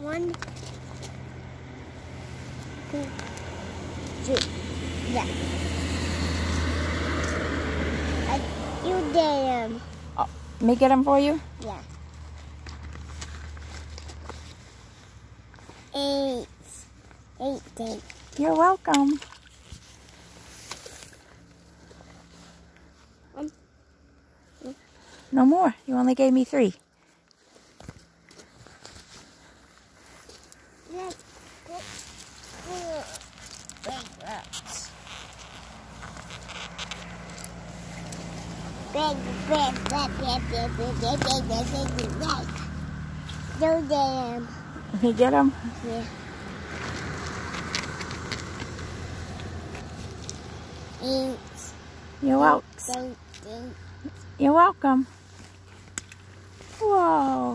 One, two, three. Yeah. Uh, you did them. Me get them for you? Yeah. Eight. Eight, eight. You're welcome. Um. No more. You only gave me three. Rocks. Big, big, big, big, big, big, big, big, big, big, big. Do them. Me get them? Yeah. Eight, You're welcome. You're welcome. Whoa.